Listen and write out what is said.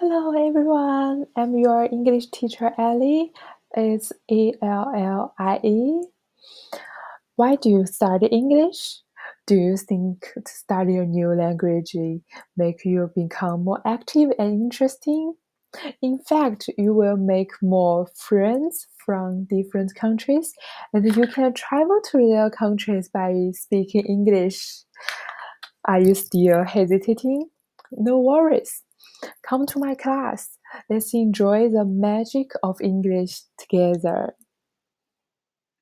Hello everyone, I'm your English teacher Ellie. It's E L L I E. Why do you study English? Do you think to study a new language make you become more active and interesting? In fact, you will make more friends from different countries and you can travel to their countries by speaking English. Are you still hesitating? No worries. Come to my class. Let's enjoy the magic of English together.